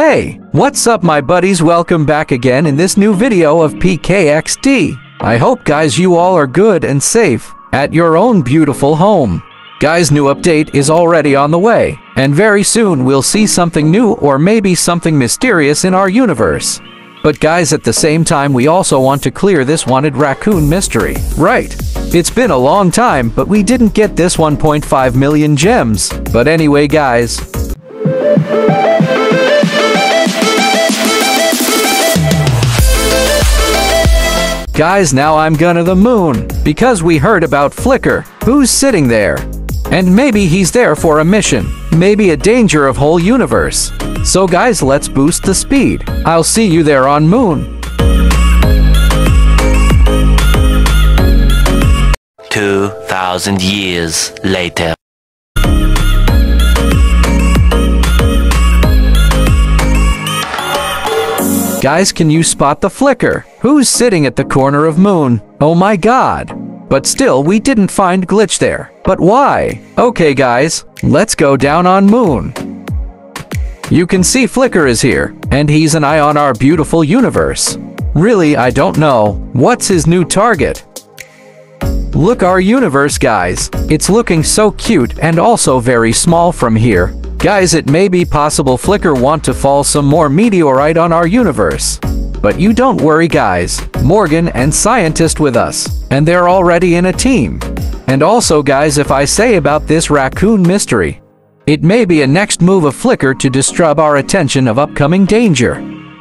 Hey, what's up my buddies? Welcome back again in this new video of PKXD. I hope guys you all are good and safe at your own beautiful home. Guys, new update is already on the way, and very soon we'll see something new or maybe something mysterious in our universe. But guys, at the same time, we also want to clear this wanted raccoon mystery. Right. It's been a long time, but we didn't get this 1.5 million gems. But anyway, guys, Guys, now I'm gonna the moon, because we heard about Flicker. Who's sitting there? And maybe he's there for a mission, maybe a danger of whole universe. So guys, let's boost the speed. I'll see you there on moon. Two thousand years later. Guys, can you spot the flicker? Who's sitting at the corner of moon? Oh my god. But still, we didn't find glitch there. But why? Okay guys, let's go down on moon. You can see Flicker is here, and he's an eye on our beautiful universe. Really, I don't know. What's his new target? Look our universe, guys. It's looking so cute and also very small from here. Guys, it may be possible Flicker want to fall some more meteorite on our universe. But you don't worry guys, Morgana and Scientist with us, and they're already in a team. And also guys, if I say about this raccoon mystery, it may be a next move of Flicker to disturb our attention of upcoming danger.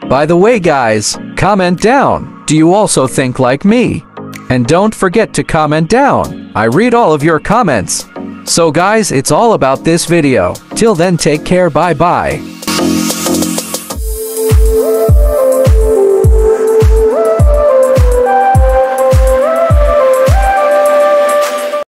By the way guys, comment down, do you also think like me? And don't forget to comment down, I read all of your comments. So guys, it's all about this video. Till then take care bye bye.